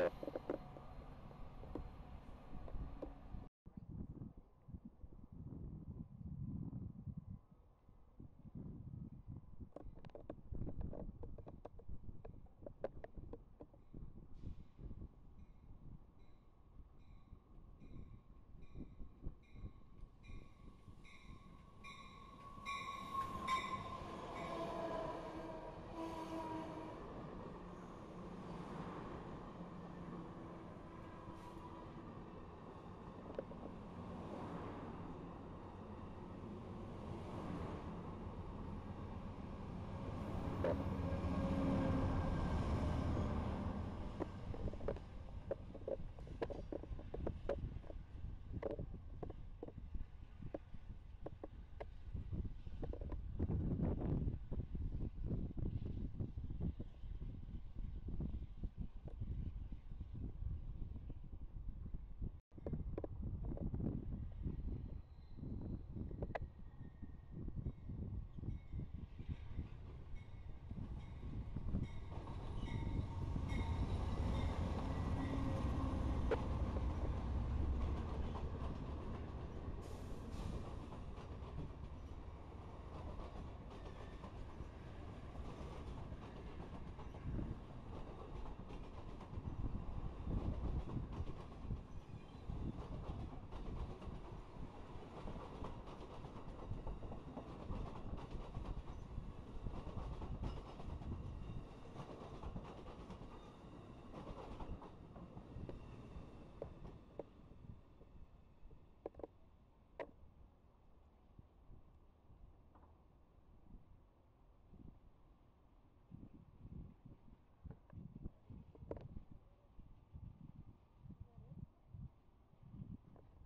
stuff.